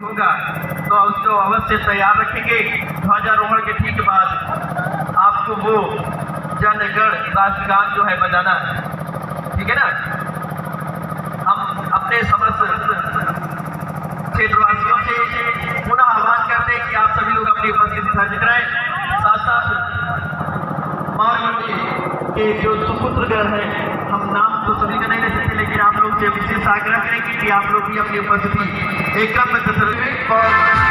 होगा। तो उसको अवश्य तैयार रखेंगे। ध्वजारोहण के ठीक बाद आपको वो जनगण राष्ट्रगान जो है बजाना है। ठीक है ना? हम अपने समस्त क्षेत्रवासियों से पुनः आह्वान करते हैं कि आप सभी लोग अपनी उपस्थिति दर्ज कराएँ। साथ साथ मानव के जो सुपुत्रगण है सभी का नहीं ले सकते लेकिन आप लोग से विशेष आग्रह करेंगे कि आप लोग भी अपनी उपस्थिति एक कम में